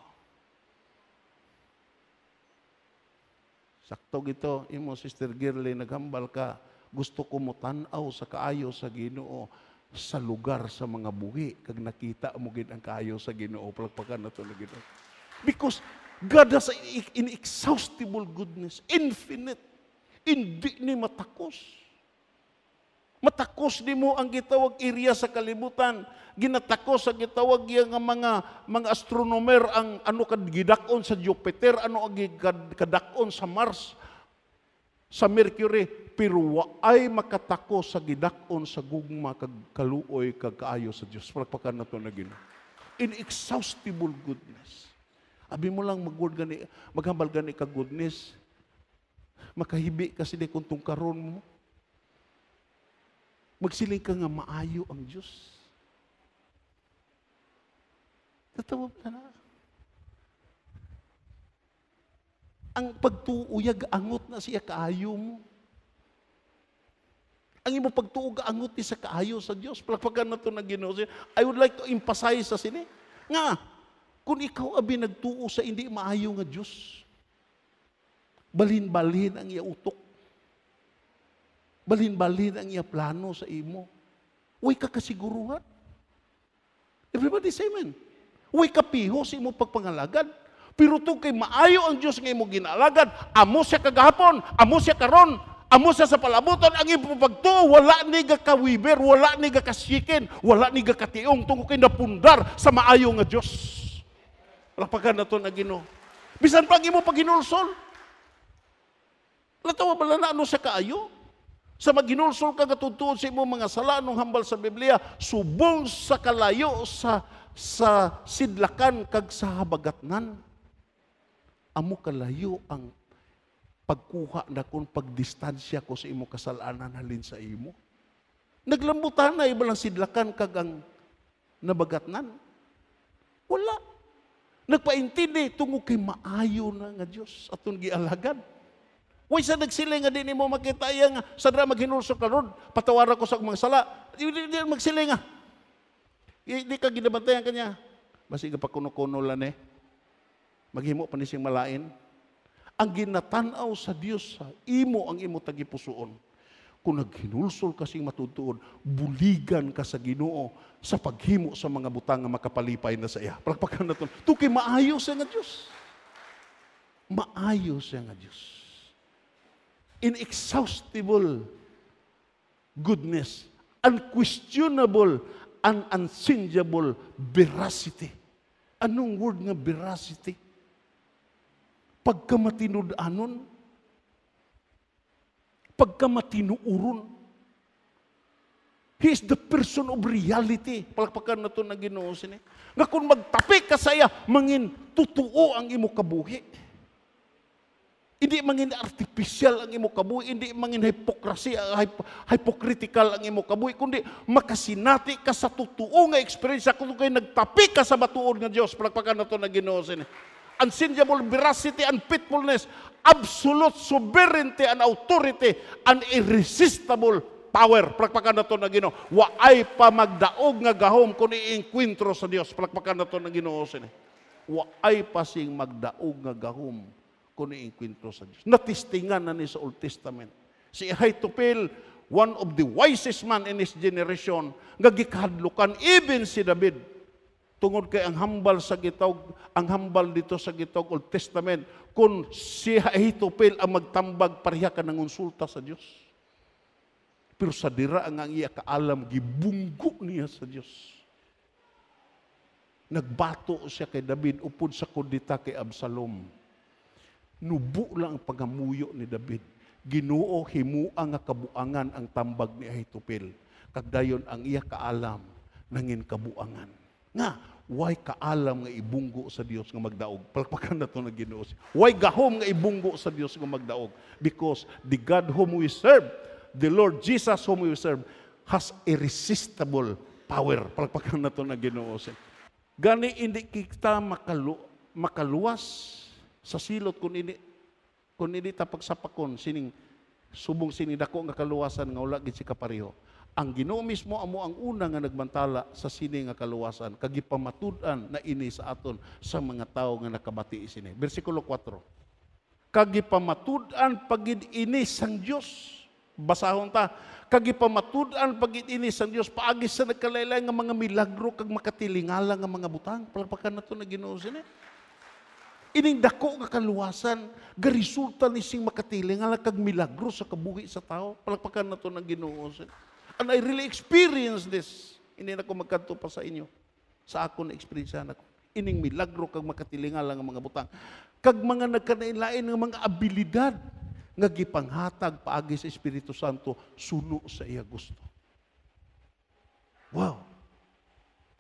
[SPEAKER 2] Sakto gito, imo Sister Girly, naghambal ka, gusto ko mo tanaw sa kaayo sa Ginoo sa lugar sa mga buhi. Kag nakita mo gid ang kaayo sa Ginoo palagpakan nato na Ginoo. Because God has inexhaustible goodness infinite. Hindi ni matakos matakos ni mo ang gitawag area sa kalibutan ginatakos sa gitawag yang mga mga astronomer ang ano kad gidakon sa Jupiter ano ang kadakon sa Mars sa Mercury. Pero ay makatako sa gidakon sa gugma kag kaluoy kag kaayo sa Dios palakpakan nato na Ginoo inexhaustible goodness. Abi mo lang magword gani maghambal gani ka goodness. Makahibi kasi di kung karon mo magsiling ka nga maayo ang Dios Tatawa ka na. ang pagtuuyag angot na siya kaayo mo. Ang imo pagtuog angot ni sa kaayo sa Dios. Palakpakan na to na Ginoo. I would like to emphasize sa sini nga kung ikaw abi nagtuo sa hindi maayo nga Dios. Balhin-balhin ang iya utok. Balhin-balhin ang iya plano sa imo. Way ka kasiguruhan. Everybody say amen. Way kapiho sa imo pagpangalagad. Pero to kay maayo ang Dios nga imo ginalagad, amo siya kagahapon, amo siya karon, amo siya sa palabuton ang imo pagtuo, wala ni ga kawiber, wala ni ga kasikin, wala ni ga kationg tungo kay napundar sa maayo nga Dios. Lapagan na to na Ginoo. Bisan pag imo paginulsol. Latawa bala na ano sa kaayo? Sa maginulsol ka sa imo mga sala nung hambal sa Biblia, subong sa kalayo sa sa sidlakan kag sa habagatnan amo kalayo ang pagkuha na kung pagdistansya ko sa imo kasalanan halin sa imo. Naglambutan na ibalang sidlakan kag ang nabagatnan. Wala. Nagpaintindi tungo kay maayo na nga Dios aton gialagad. Way sa nagsiling nga di mo makita iya nga sa dra maghinulso ka ron, patawara ko sa mga sala. Di, di, di magsiling nga. Di, di ka ginabantayan kanya. Basi ka pa kuno-kuno lang eh. Maghimo pa ni siyang malain. Ang ginatanaw sa Dios sa imo ang imo tagipusoon. Kung naghinulsol kasing matutuon, buligan ka sa Ginoo sa paghimo sa mga butang nga makapalipay na sa iya. Palakpakan na to. Tuki maayo siya nga Dios. Maayo siya nga Dios inexhaustible goodness, unquestionable and unchangeable veracity. Anong word nga veracity? Pagkamatinudanon, pagkamatinuuron, He is the person of reality. Palakpakan na ito na ginoo sini. Nga kung magtapik ka saya, mangin tutuo ang imo kabuhi. Hindi mangin artificial ang imo kabuhi, hindi mangin hypocrisy, hyp- hypocritical ang imo kabuhi, kundi makasinati ka sa totoo nga experience kung kay nagtapi ka sa matuod nga Dios, palakpakan na to na Ginoo sini. Unchangeable veracity and faithfulness, absolute sovereignty and authority, and irresistible power. Palakpakan na to na Ginoo. Wa ay pa magdaog nga gahom kung iinkwentro sa Dios. Palakpakan na to na Ginoo sini. Wa ay pa sing magdaog nga gahom kung iinkwentro sa Diyos. Natistingan na ni sa Old Testament. Si Ahitopel, one of the wisest man in his generation, nga gikahadlukan, even si David, tungod kay ang hambal sa gitawg, ang hambal dito sa gitawg Old Testament, kung si Ahitopel ang magtambag, pareha ka ng unsulta sa Diyos. Pero sa dira ang ang iya kaalam, gibunggo niya sa Diyos. Nagbato siya kay David upod sa kudita kay Absalom Nubo lang ang pagamuyo ni David. Ginoo himua nga kabuangan ang tambag ni Ahitopel. Kagdayon ang iya kaalam nangin kabuangan. Nga, why kaalam nga ibunggo sa Dios nga magdaog? Palakpakan na to na Ginoo. Why gahom nga ibunggo sa Dios nga magdaog? Because the God whom we serve, the Lord Jesus whom we serve, has irresistible power. Palakpakan na to na Ginoo. Gani hindi kita makalu makaluwas sa silot kun ini kun ini tapag sapakon sining subong sining dako nga kaluwasan nga wala gid si kapareho. Ang Ginoo mismo amo ang una nga nagbantala sa sini nga kaluwasan kag gipamatud-an na ini sa aton sa mga tawo nga nakabati sini. Bersikulo 4. Kag gipamatud-an pagid ini sang Dios. Basahon ta kag gipamatud-an pagid ini sang Dios paagi sa nagkalaylay nga mga milagro kag makatilingala nga mga butang. Palpakan nato na Ginoo sini. Ining dako nga kaluwasan, garisulta ni sing makatiling nga kag milagro sa kabuhi sa tao. Palakpakan na to ng Ginoo. And I really experience this. Hindi na ko magkanto pa sa inyo. Sa ako na experience na ko. Ining milagro kag makatilingal nga mga butang. Kag mga nagkanainlain nga mga abilidad nga gipanghatag paagi sa Espiritu Santo suno sa iya gusto. Wow.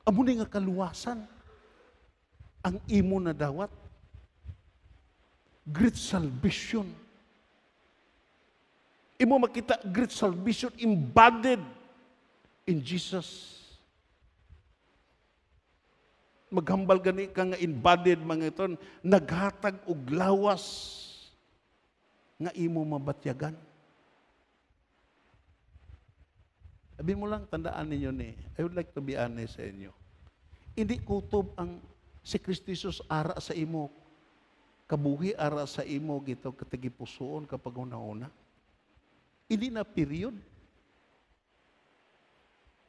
[SPEAKER 2] Amo nga kaluwasan ang imo na dawat great salvation. Imo makita great salvation embodied in Jesus. Maghambal gani ka nga embodied mga iton, naghatag og lawas nga imo mabatyagan. Sabi mo lang, tandaan ninyo ni, I would like to be honest sa inyo. Hindi kutob ang si Kristo ara sa imo kabuhi ara sa imo gito katagipusoon kapag una-una. Hindi na period.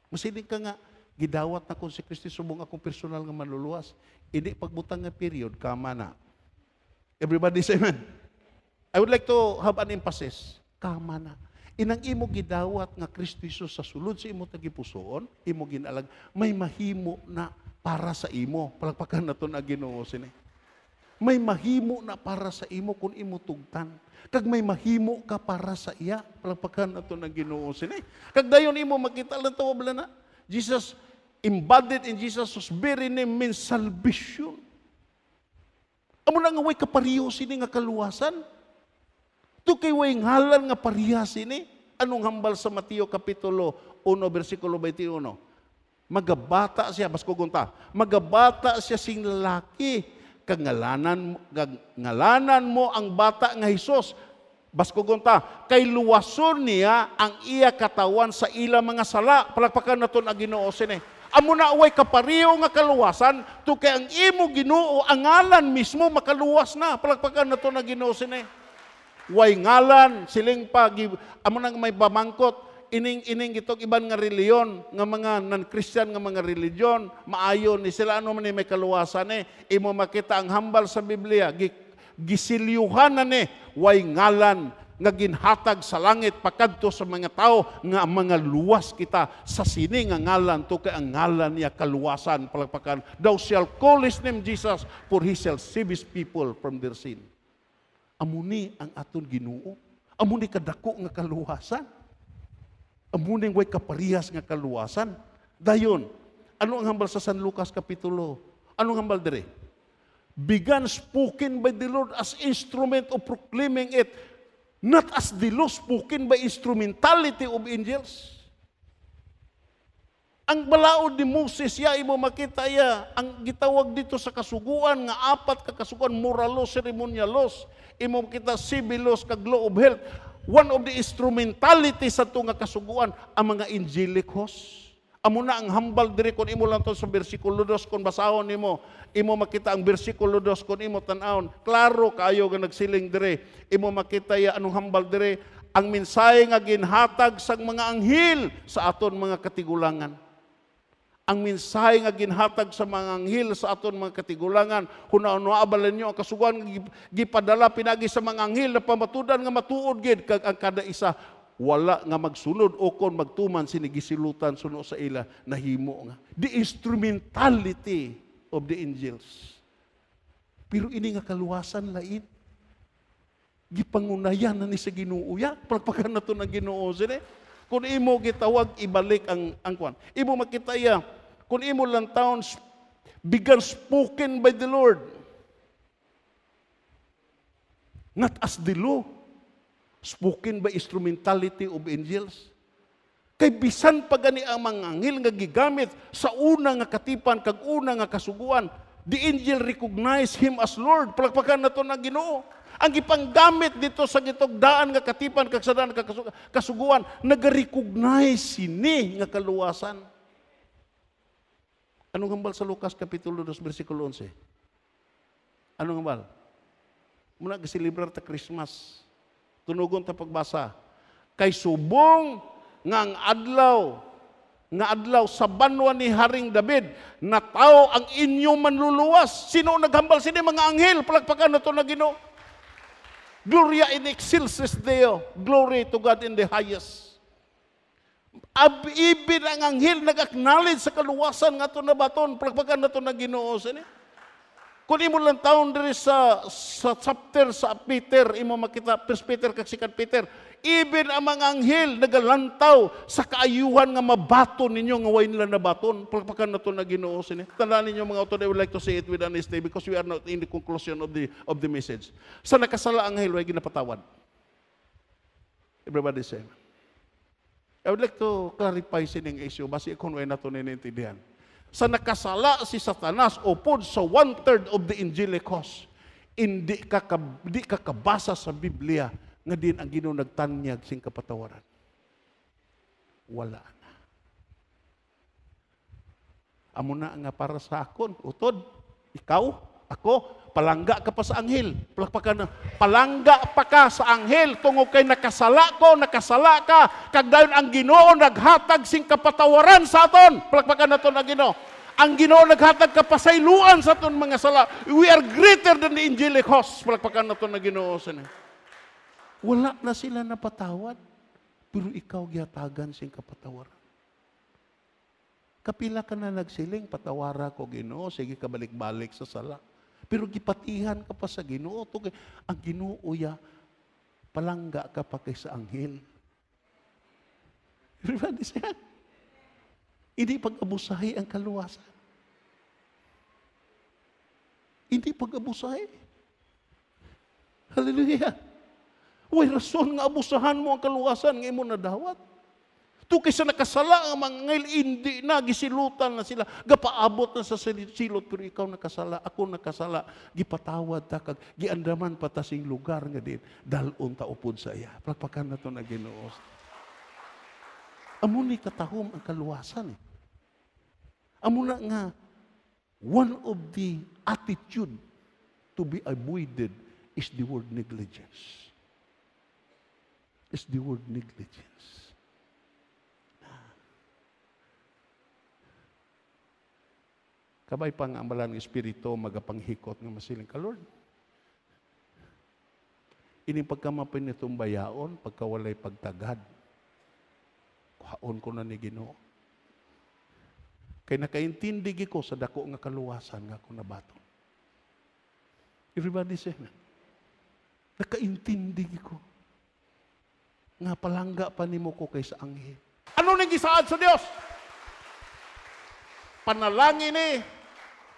[SPEAKER 2] Masiling ka nga, gidawat na kung si Kristi subong akong personal nga manluluwas. Hindi pagbutang nga period, kama na. Everybody say amen. I would like to have an emphasis. Kama na. Inang imo gidawat nga Kristo Jesus sa sulod sa imo tagipusoon, imo ginalag, may mahimo na para sa imo. Palagpakan na to na ginoo sini may mahimo na para sa imo kung imo tugtan. Kag may mahimo ka para sa iya. Palagpakan na ito ng ginoo sini. Kag dayon imo makita lang ito na. Jesus embodied in Jesus' very name means salvation. Amo na nga way kapariyo sini nga kaluwasan. Tu kay way ngalan nga pariya sini. Anong hambal sa Mateo Kapitulo 1, versikulo 21? Magabata siya, basko gunta, magabata siya sing lalaki, kagngalanan, kagngalanan mo ang bata nga Hesus. Baskugunta, kay luwason niya ang iya katawan sa ila mga sala. Palagpakan naton ang Ginoo sini. Amo na away kapariyo nga kaluwasan, to kay ang imo Ginoo ang ngalan mismo makaluwas na. Palagpakan naton ang Ginoo sini. Way ngalan siling pa amo nang may bamangkot ining ining gitog iban nga reliyon nga mga non-Christian nga mga religion maayon ni sila. Ano man ni may kaluwasan eh. Imo makita ang hambal sa Biblia gi, gisilyuhan na ni way ngalan nga ginhatag sa langit pakadto sa mga tao nga mga luwas kita sa sini nga ngalan to kay ang ngalan niya kaluwasan. Palagpakan thou shall call his name Jesus for he shall save his people from their sin. Amuni ang aton Ginoo. Amuni kadako nga kaluwasan amuning way kaparihas nga kaluwasan. Dayon, ano ang hambal sa San Lucas Kapitulo? Anong hambal dire? Began spoken by the Lord as instrument of proclaiming it, not as the law spoken by instrumentality of angels. Ang balaod ni Moses, ya imo makita ya, ang gitawag dito sa kasuguan, nga apat ka kasuguan, moralos, ceremonyalos, imo makita sibilos, kag law of health. One of the instrumentality sa ito kasuguan, ang mga angelic hosts. Amo na ang hambal diri kung imo lang to sa bersikulo 2 kung basahon nimo. Imo makita ang bersikulo 2 kung imo tan-awon klaro kaayo nga nagsiling dire imo makita ya anong hambal dire ang mensahe nga ginhatag sang mga anghel sa aton mga katigulangan ang mensahe nga ginhatag sa mga anghel sa aton mga katigulangan hunaon abalan nyo ang gi- gipadala pinagi sa mga anghel na pamatudan nga matuod gid kag ang kada isa. Wala nga magsunod o kon magtuman sinigisilutan suno sa ila nahimo nga. The instrumentality of the angels. Pero ini nga kaluwasan lain gipangunayan na ni sa Ginoo ya. Palpakan nato ng Ginoo sini kung imo gitawag ibalik ang ang kwan. Imo makita ya kung imo lang taon began spoken by the Lord. Not as the law. Spoken by instrumentality of angels. Kay bisan pa gani ang mga anghel nga gigamit sa una nga katipan kag una nga kasuguan the angel recognize him as Lord. Palakpakan nato na Ginoo. Ang gipanggamit dito sa gitugdaan nga katipan kag sa daan nga kasu- kasuguan nagarecognize sini nga kaluwasan Anong hambal sa Lucas Kapitulo 2, versikulo 11? Anong hambal? Muna gasilibrar ta Christmas. Tunugon ta pagbasa. Kay subong nga ang adlaw nga adlaw sa banwa ni Haring David na tao ang inyo manluluwas. Sino naghambal? Yung mga anghel? Palagpakan na ito na Ginoo. Gloria in excelsis Deo. Glory to God in the highest. Ab ibig ang anghel nag-acknowledge sa kaluwasan nga ito na baton. Palagpakan na ito na Ginoo. Sini? Kung imo lang taon diri sa sa chapter sa Peter, imo makita First Peter Second Peter, even ang mga anghel nagalantaw sa kaayuhan nga mabaton ninyo nga way nila nabaton. Pagpakan na to na Ginoo sini. Tandaan ninyo mga author, I would like to say it with honesty because we are not in the conclusion of the of the message. Sa nakasala anghel way ginapatawad. Everybody say. I would like to clarify sining issue basi kung way nato ninintindihan sa nakasala si Satanas upod sa one-third of the angelic host, hindi ka, kab- di ka kabasa sa Biblia nga din ang Ginoo nagtanyag sing kapatawaran. Wala na. Amo na nga para sa akon, utod, ikaw, ako, palangga ka pa sa anghel. Palakpakan na, palangga pa ka sa anghel tungod kay nakasala ko, nakasala ka. Kag dayon ang Ginoo naghatag sing kapatawaran sa aton. Palakpakan naton ang Ginoo. Ang Ginoo naghatag kapasayloan sa aton mga sala. We are greater than the angelic host. Palakpakan naton ang Ginoo Wala na sila napatawad. Pero ikaw gihatagan sing kapatawaran. Kapila ka na nagsiling, patawara ko Ginoo, sige ka balik-balik sa sala. Pero gipatihan ka pa sa Ginoo. To, ang Ginoo ya, palangga ka pa kay sa anghel. Everybody say, hindi pag-abusahi ang kaluwasan. Hindi pag-abusahi. Hallelujah. Way rason nga abusahan mo ang kaluwasan nga imo nadawat. Tu kaysa nakasala ang mga ngayon, hindi na, gisilutan na sila. Gapaabot na sa sil- silot, pero ikaw nakasala, ako nakasala. Gipatawad ta, kag giandaman patasing lugar nga din. Dalon ta upod sa iya. Palpakan na to na ginoo. Amo ni katahom ang kaluwasan eh. Amo nga, one of the attitude to be avoided is the word negligence. Is the word negligence. Kabay pa nga ang balang espiritu magapanghikot nga masiling ka, Lord. Ini pagkamapin nitong bayaon, pagkawalay pagtagad. Kuhaon ko na ni Ginoo. Kay nakaintindi ko sa dako nga kaluwasan nga ako nabaton. Everybody say amen. Nakaintindi ko. Nga palangga pa nimo ko kay sa anghel. Ano nang gisaad sa Dios? Panalangin ni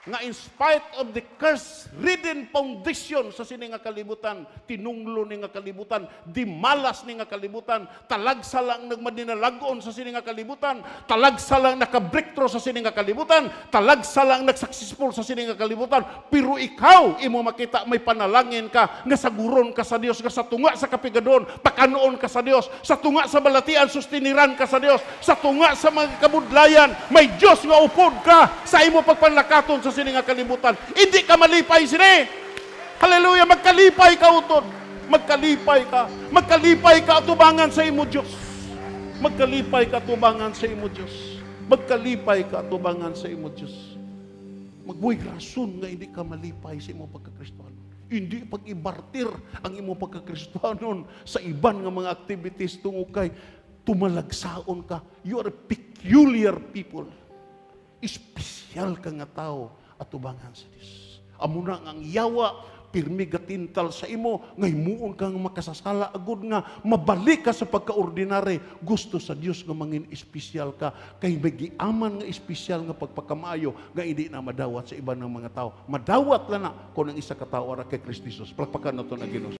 [SPEAKER 2] nga in spite of the curse-ridden foundation sa sini nga kalibutan, tinunglo ni nga kalibutan, dimalas ni nga kalibutan, talagsa lang nagmadinalagon sa sini nga kalibutan, talagsa lang naka-breakthrough sa sini nga kalibutan, talagsa lang nag-successful sa sini nga kalibutan, pero ikaw, imo makita may panalangin ka, nga saguron ka sa Dios, nga sa tunga sa kapigadon, pakanoon ka sa Dios, sa tunga sa balatian, sustiniran ka sa Dios, sa tunga sa mga kabudlayan, may Dios nga upod ka sa imo pagpanlakaton sa sini nga kalibutan. Hindi ka malipay sini. Hallelujah, magkalipay ka utod. Magkalipay ka. Magkalipay ka atubangan sa imo Dios. Magkalipay ka atubangan sa imo Dios. Magkalipay ka atubangan sa imo Dios. Magbuhay rason nga hindi ka malipay sa imo pagkakristuhan. Hindi pag-ibartir ang imo pagkakristuhanon sa iban nga mga activities tungo kay tumalagsaon ka. You are peculiar people. Espesyal ka nga tao at tubangan sa Dios. Amo na ang yawa pirmi gatintal sa imo nga himuon kang makasasala agud nga mabalik ka sa pagkaordinary. Gusto sa Dios nga mangin espesyal ka kay may giaman nga espesyal nga pagpakamayo nga hindi na madawat sa iban ng mga tao. Madawat lang na kung ang isa ka tao ara kay Kristo Jesus. Palakpakan nato na Ginoo